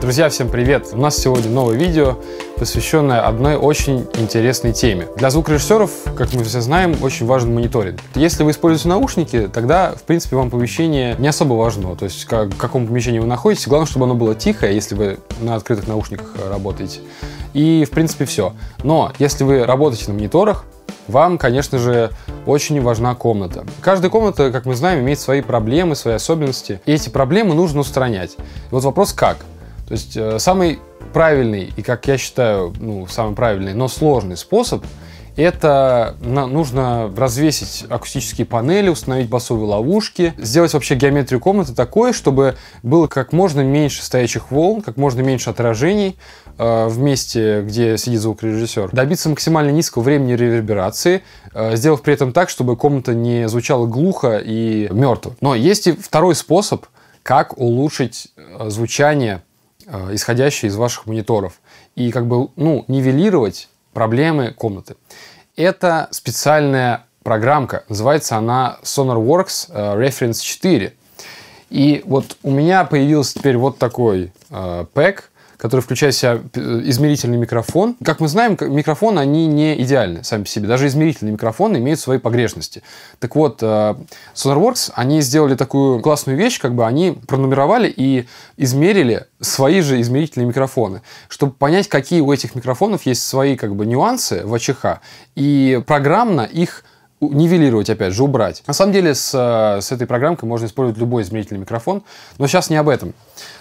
Друзья, всем привет! У нас сегодня новое видео, посвященное одной очень интересной теме. Для звукорежиссеров, как мы все знаем, очень важен мониторинг. Если вы используете наушники, тогда, в принципе, вам помещение не особо важно. То есть, как, в каком помещении вы находитесь, главное, чтобы оно было тихое, если вы на открытых наушниках работаете. И, в принципе, все. Но, если вы работаете на мониторах, вам, конечно же, очень важна комната. Каждая комната, как мы знаем, имеет свои проблемы, свои особенности. И эти проблемы нужно устранять. И вот вопрос как? То есть э, самый правильный и, как я считаю, ну, самый правильный, но сложный способ это нужно развесить акустические панели, установить басовые ловушки, сделать вообще геометрию комнаты такой, чтобы было как можно меньше стоячих волн, как можно меньше отражений э, в месте, где сидит звукорежиссер. Добиться максимально низкого времени реверберации, э, сделав при этом так, чтобы комната не звучала глухо и мертво. Но есть и второй способ, как улучшить э, звучание исходящие из ваших мониторов, и как бы, ну, нивелировать проблемы комнаты. Это специальная программка, называется она SonarWorks э, Reference 4. И вот у меня появился теперь вот такой э, который включает в себя э, измерительный микрофон. Как мы знаем, микрофоны, они не идеальны сами по себе. Даже измерительные микрофоны имеют свои погрешности. Так вот, э, SonarWorks, они сделали такую классную вещь, как бы они пронумеровали и измерили свои же измерительные микрофоны, чтобы понять, какие у этих микрофонов есть свои как бы нюансы в АЧХ, и программно их нивелировать, опять же, убрать. На самом деле, с, э, с этой программкой можно использовать любой измерительный микрофон, но сейчас не об этом.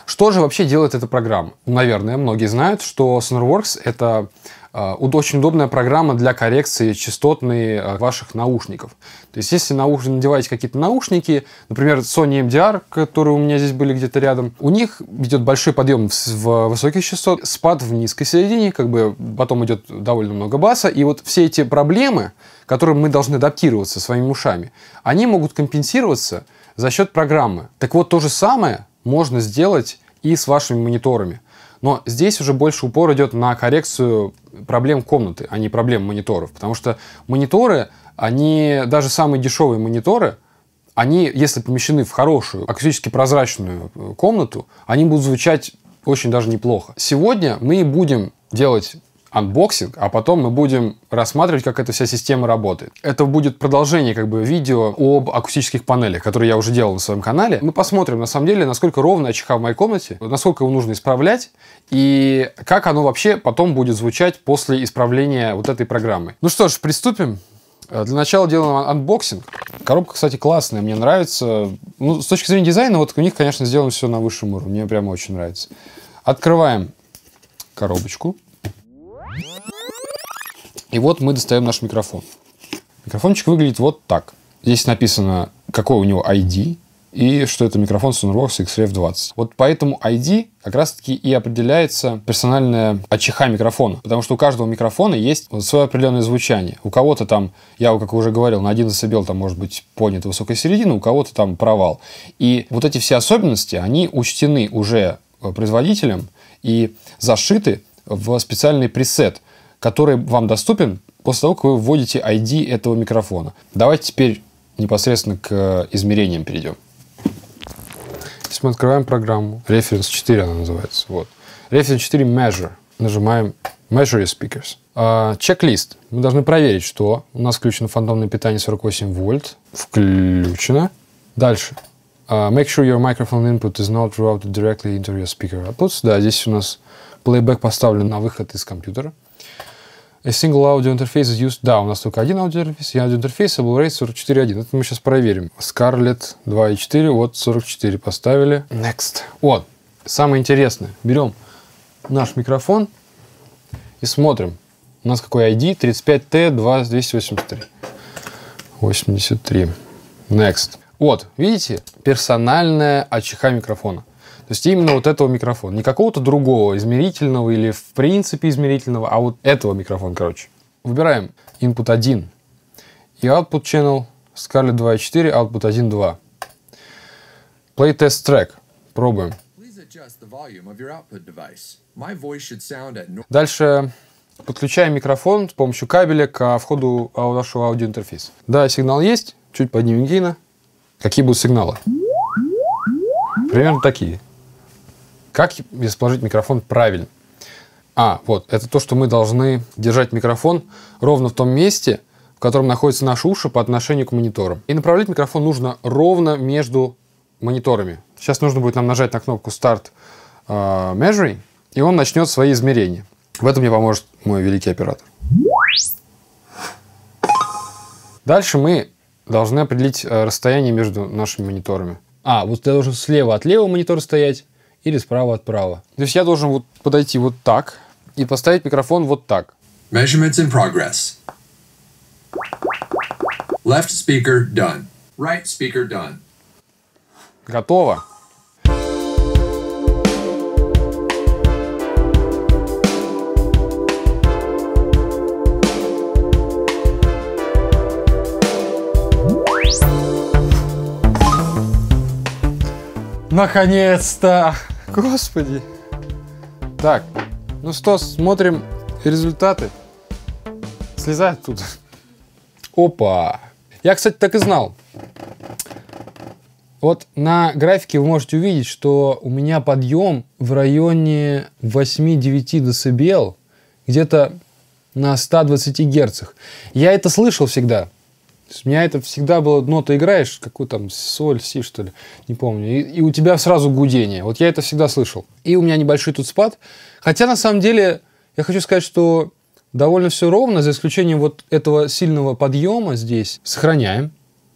Что же вообще делает эта программа? Наверное, многие знают, что SonarWorks — это э, очень удобная программа для коррекции частотной э, ваших наушников. То есть, если науш... надеваете какие-то наушники, например, Sony MDR, которые у меня здесь были где-то рядом, у них идет большой подъем в высоких частот, спад в низкой середине, как бы потом идет довольно много баса, и вот все эти проблемы, которым мы должны адаптироваться своими ушами, они могут компенсироваться за счет программы. Так вот, то же самое можно сделать и с вашими мониторами. Но здесь уже больше упор идет на коррекцию проблем комнаты, а не проблем мониторов. Потому что мониторы, они, даже самые дешевые мониторы, они, если помещены в хорошую, акустически прозрачную комнату, они будут звучать очень даже неплохо. Сегодня мы будем делать unboxing, а потом мы будем рассматривать, как эта вся система работает. Это будет продолжение как бы видео об акустических панелях, которые я уже делал на своем канале. Мы посмотрим, на самом деле, насколько ровно АЧХ в моей комнате, насколько его нужно исправлять, и как оно вообще потом будет звучать после исправления вот этой программы. Ну что ж, приступим. Для начала делаем unboxing. Коробка, кстати, классная, мне нравится. Ну, с точки зрения дизайна, вот у них, конечно, сделано все на высшем уровне. Мне прямо очень нравится. Открываем коробочку. И вот мы достаем наш микрофон. Микрофончик выглядит вот так. Здесь написано, какой у него ID, и что это микрофон Sonorworks XRF20. Вот по этому ID как раз-таки и определяется персональная АЧХ микрофона, потому что у каждого микрофона есть свое определенное звучание. У кого-то там, я как уже говорил, на 1 дБ там может быть поднята высокая середина, у кого-то там провал. И вот эти все особенности, они учтены уже производителем и зашиты в специальный пресет, который вам доступен после того, как вы вводите ID этого микрофона. Давайте теперь непосредственно к измерениям перейдем. Здесь мы открываем программу. Reference 4 она называется. Вот. Reference 4 Measure. Нажимаем Measure speakers. А, чек-лист. Мы должны проверить, что у нас включено фантомное питание 48 вольт. Включено. Дальше. Uh, make sure your microphone input is not routed directly into your speaker outputs. Да, здесь у нас Playback поставлен на выход из компьютера. A single audio interface is used. Да, у нас только один аудиоинтерфейс, и аудиоинтерфейс был rate 44.1. Это мы сейчас проверим. Scarlett 2.4, вот 44 поставили. Next. Вот, самое интересное. Берем наш микрофон и смотрим. У нас какой ID? 35T283. 83. Next. Вот, видите? Персональная АЧХ микрофона. То есть именно вот этого микрофона. Не какого-то другого измерительного или в принципе измерительного, а вот этого микрофона, короче. Выбираем input 1 и output channel Scarlett 2.4, output 1.2. Play test track. Пробуем. Дальше подключаем микрофон с помощью кабеля к входу нашего аудиоинтерфейса. Да, сигнал есть. Чуть поднимем гейна. Какие будут сигналы? Примерно такие. Как расположить микрофон правильно? А, вот, это то, что мы должны держать микрофон ровно в том месте, в котором находятся наши уши по отношению к мониторам. И направлять микрофон нужно ровно между мониторами. Сейчас нужно будет нам нажать на кнопку Start uh, Measuring, и он начнет свои измерения. В этом мне поможет мой великий оператор. Дальше мы должны определить э, расстояние между нашими мониторами. А, вот я должен слева от левого монитора стоять или справа от правого. То есть я должен вот подойти вот так и поставить микрофон вот так. Measurements in progress. Left speaker done. Right speaker done. Готово. Наконец-то! Господи! Так, ну что, смотрим результаты. Слезай оттуда. Опа! Я, кстати, так и знал. Вот на графике вы можете увидеть, что у меня подъем в районе 8-9 дБ, где-то на 120 герцах. Я это слышал всегда. У меня это всегда было, ну, ты играешь, какую там, соль, си, что ли, не помню, и, и у тебя сразу гудение. Вот я это всегда слышал. И у меня небольшой тут спад. Хотя, на самом деле, я хочу сказать, что довольно все ровно, за исключением вот этого сильного подъема здесь. Сохраняем.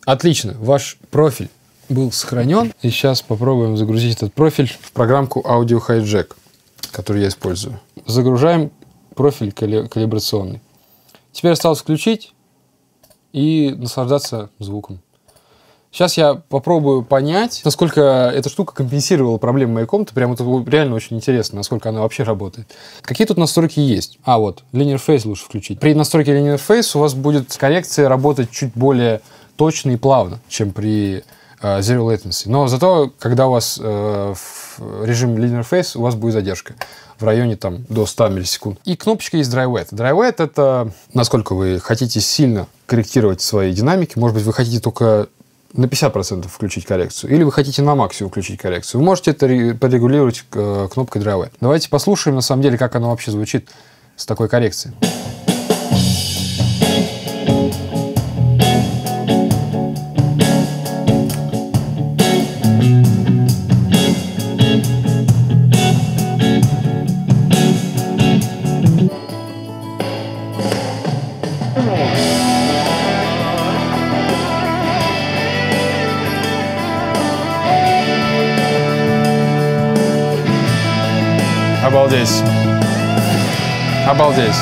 Отлично, ваш профиль был сохранен. И сейчас попробуем загрузить этот профиль в программку Audio Hijack, которую я использую. Загружаем профиль калибрационный. Теперь осталось включить и наслаждаться звуком. Сейчас я попробую понять, насколько эта штука компенсировала проблемы моей комнаты. Прям это реально очень интересно, насколько она вообще работает. Какие тут настройки есть? А, вот, Linear Face лучше включить. При настройке Linear Face у вас будет коррекция работать чуть более точно и плавно, чем при Zero Latency. Но зато, когда у вас э, в режиме Linear Face, у вас будет задержка в районе там, до 100 миллисекунд. И кнопочка есть Dry Wet. Dry Wet — это насколько вы хотите сильно корректировать свои динамики. Может быть, вы хотите только на 50% включить коррекцию, или вы хотите на максимум включить коррекцию. Вы можете это порегулировать э, кнопкой Dry Wet. Давайте послушаем, на самом деле, как оно вообще звучит с такой коррекцией. Обалдеть. Обалдеть.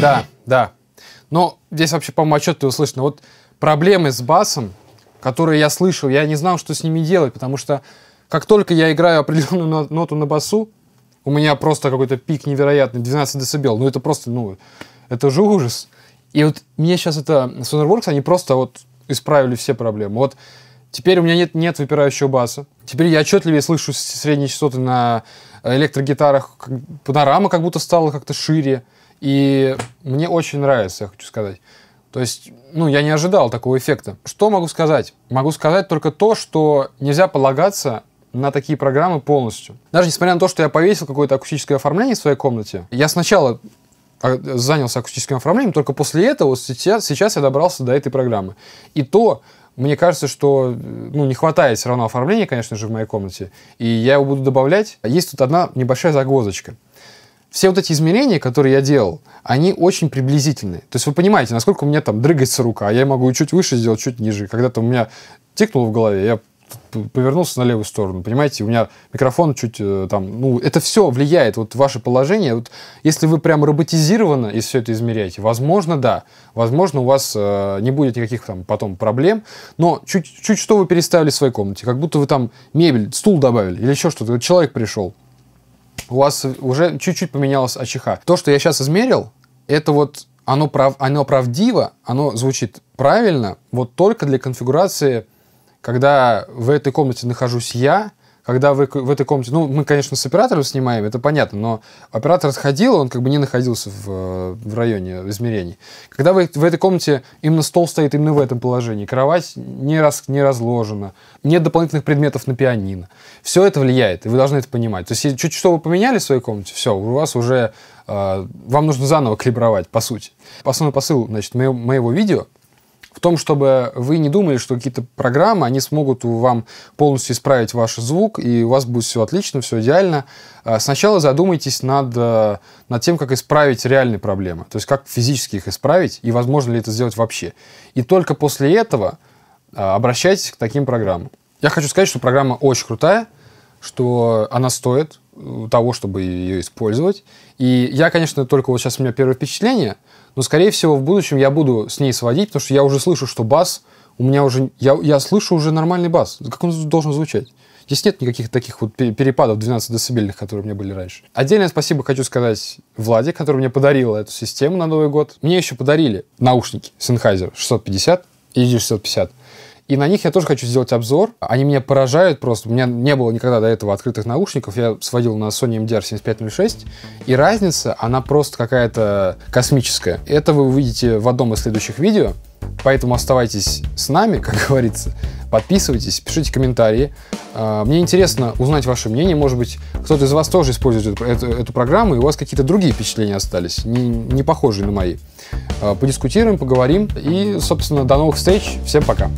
Да, да. Но здесь вообще, по-моему, отчетливо слышно. Вот проблемы с басом, которые я слышал, я не знал, что с ними делать, потому что как только я играю определенную ноту на басу, у меня просто какой-то пик невероятный, 12 дБ. Ну, это просто, ну, это же ужас. И вот мне сейчас это Sonarworks, они просто вот исправили все проблемы. Вот теперь у меня нет, нет выпирающего баса. Теперь я отчетливее слышу средние частоты на электрогитарах. Панорама как будто стала как-то шире. И мне очень нравится, я хочу сказать. То есть, ну, я не ожидал такого эффекта. Что могу сказать? Могу сказать только то, что нельзя полагаться на такие программы полностью. Даже несмотря на то, что я повесил какое-то акустическое оформление в своей комнате, я сначала занялся акустическим оформлением, только после этого сейчас, сейчас я добрался до этой программы. И то, мне кажется, что ну, не хватает все равно оформления, конечно же, в моей комнате, и я его буду добавлять. Есть тут одна небольшая загвоздочка. Все вот эти измерения, которые я делал, они очень приблизительные. То есть вы понимаете, насколько у меня там дрыгается рука, а я могу чуть выше сделать, чуть ниже. Когда-то у меня тикнуло в голове, я повернулся на левую сторону, понимаете, у меня микрофон чуть э, там, ну, это все влияет, вот ваше положение, вот если вы прям роботизированно и все это измеряете, возможно, да, возможно, у вас э, не будет никаких там потом проблем, но чуть, чуть что вы переставили в своей комнате, как будто вы там мебель, стул добавили или еще что-то, человек пришел, у вас уже чуть-чуть поменялась АЧХ. То, что я сейчас измерил, это вот оно, прав, оно правдиво, оно звучит правильно, вот только для конфигурации когда в этой комнате нахожусь я, когда вы в этой комнате, ну, мы, конечно, с оператором снимаем, это понятно, но оператор сходил, он как бы не находился в, в районе измерений. Когда вы в этой комнате, именно стол стоит именно в этом положении, кровать не, раз, не разложена, нет дополнительных предметов на пианино. Все это влияет, и вы должны это понимать. То есть, чуть что вы поменяли в своей комнате, все, у вас уже, э, вам нужно заново калибровать, по сути. Основной посыл, значит, моего, моего видео – в том, чтобы вы не думали, что какие-то программы, они смогут вам полностью исправить ваш звук, и у вас будет все отлично, все идеально. А, сначала задумайтесь над, э, над тем, как исправить реальные проблемы, то есть как физически их исправить, и возможно ли это сделать вообще. И только после этого а, обращайтесь к таким программам. Я хочу сказать, что программа очень крутая, что она стоит э, того, чтобы ее использовать. И я, конечно, только вот сейчас у меня первое впечатление – но, скорее всего, в будущем я буду с ней сводить, потому что я уже слышу, что бас у меня уже... Я, я слышу уже нормальный бас. Как он должен звучать? Здесь нет никаких таких вот перепадов 12 децибельных, которые у меня были раньше. Отдельное спасибо хочу сказать Владе, который мне подарил эту систему на Новый год. Мне еще подарили наушники Sennheiser 650 и EG650. И на них я тоже хочу сделать обзор. Они меня поражают просто. У меня не было никогда до этого открытых наушников. Я сводил на Sony MDR 7506. И разница, она просто какая-то космическая. Это вы увидите в одном из следующих видео. Поэтому оставайтесь с нами, как говорится. Подписывайтесь, пишите комментарии. А, мне интересно узнать ваше мнение. Может быть, кто-то из вас тоже использует эту, эту, эту программу, и у вас какие-то другие впечатления остались, не, не похожие на мои. А, подискутируем, поговорим. И, собственно, до новых встреч. Всем пока.